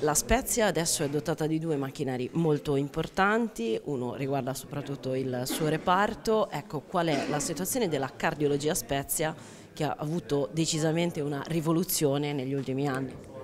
La Spezia adesso è dotata di due macchinari molto importanti, uno riguarda soprattutto il suo reparto, ecco qual è la situazione della cardiologia Spezia che ha avuto decisamente una rivoluzione negli ultimi anni.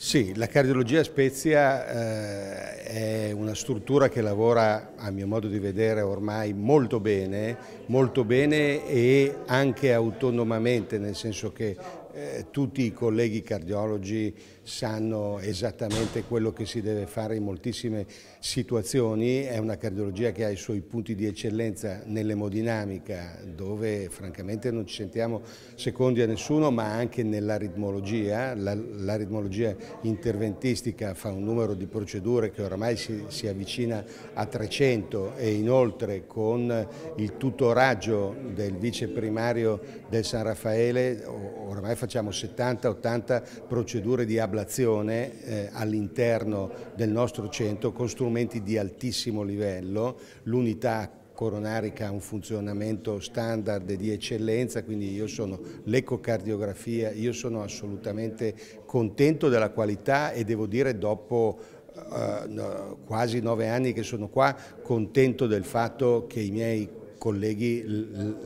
Sì, la cardiologia Spezia eh, è una struttura che lavora, a mio modo di vedere, ormai molto bene, molto bene e anche autonomamente, nel senso che eh, tutti i colleghi cardiologi sanno esattamente quello che si deve fare in moltissime situazioni, è una cardiologia che ha i suoi punti di eccellenza nell'emodinamica dove francamente non ci sentiamo secondi a nessuno ma anche nell'aritmologia, l'aritmologia interventistica fa un numero di procedure che oramai si, si avvicina a 300 e inoltre con il tutoraggio del vice primario del San Raffaele oramai facciamo 70-80 procedure di ablazione eh, all'interno del nostro centro con strumenti di altissimo livello, l'unità coronarica ha un funzionamento standard di eccellenza, quindi io sono l'ecocardiografia, io sono assolutamente contento della qualità e devo dire dopo uh, quasi nove anni che sono qua, contento del fatto che i miei colleghi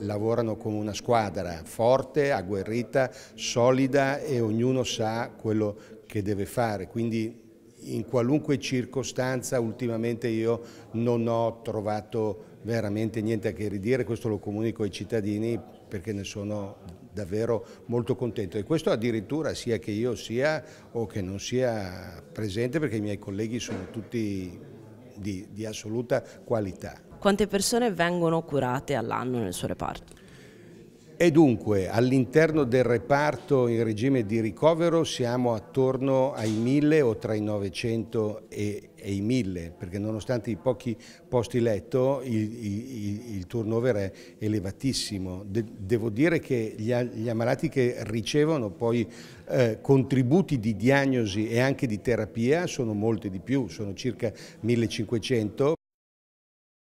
lavorano come una squadra forte, agguerrita, solida e ognuno sa quello che deve fare. Quindi in qualunque circostanza ultimamente io non ho trovato veramente niente a che ridire, questo lo comunico ai cittadini perché ne sono davvero molto contento e questo addirittura sia che io sia o che non sia presente perché i miei colleghi sono tutti di, di assoluta qualità. Quante persone vengono curate all'anno nel suo reparto? E dunque all'interno del reparto in regime di ricovero siamo attorno ai 1000 o tra i 900 e, e i 1000 perché nonostante i pochi posti letto il, il, il turnover è elevatissimo. De, devo dire che gli, gli, ammalati che ricevono poi eh, contributi di diagnosi e anche di terapia sono molti di più, sono circa 1500